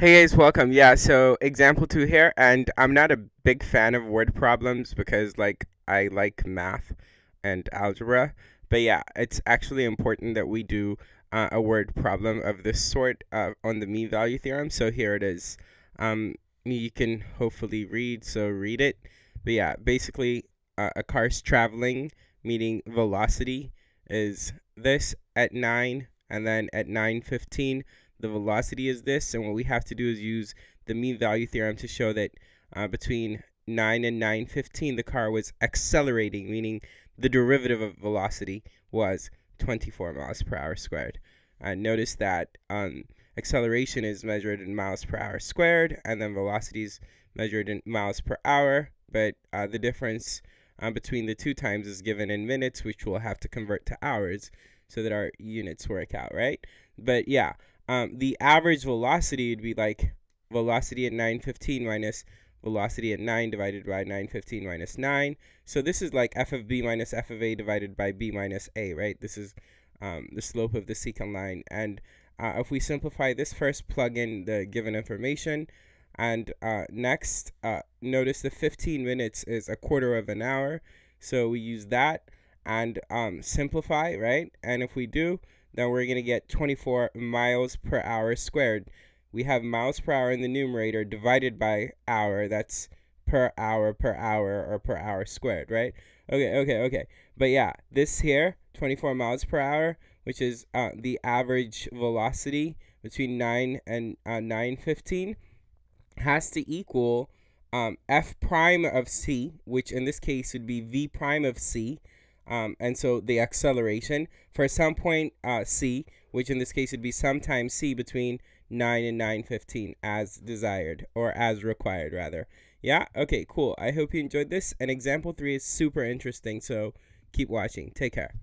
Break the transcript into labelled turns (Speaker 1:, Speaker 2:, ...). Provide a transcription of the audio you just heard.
Speaker 1: Hey guys, welcome. Yeah, so example two here, and I'm not a big fan of word problems because like I like math and algebra, but yeah, it's actually important that we do uh, a word problem of this sort uh, on the mean value theorem. So here it is. Um, you can hopefully read, so read it. But yeah, basically uh, a car's traveling, meaning velocity is this at 9, and then at 9.15 the velocity is this, and what we have to do is use the mean value theorem to show that uh, between 9 and 9.15 the car was accelerating, meaning the derivative of velocity was 24 miles per hour squared. Uh, notice that um, acceleration is measured in miles per hour squared, and then velocity is measured in miles per hour, but uh, the difference uh, between the two times is given in minutes, which we'll have to convert to hours so that our units work out, right? But yeah, um, the average velocity would be like velocity at 915 minus velocity at 9 divided by 915 minus 9. So this is like f of b minus f of a divided by b minus a, right? This is um, the slope of the secant line. And uh, if we simplify this first, plug in the given information. And uh, next, uh, notice the 15 minutes is a quarter of an hour. So we use that and um, simplify, right? And if we do, then we're going to get 24 miles per hour squared. We have miles per hour in the numerator divided by hour. That's per hour per hour or per hour squared, right? Okay, okay, okay. But yeah, this here, 24 miles per hour, which is uh, the average velocity between 9 and uh, 915, has to equal um, f prime of c, which in this case would be v prime of c, um, and so the acceleration for some point uh, c, which in this case would be sometime c between 9 and 9.15 as desired, or as required rather. Yeah, okay, cool. I hope you enjoyed this. And example 3 is super interesting, so keep watching. Take care.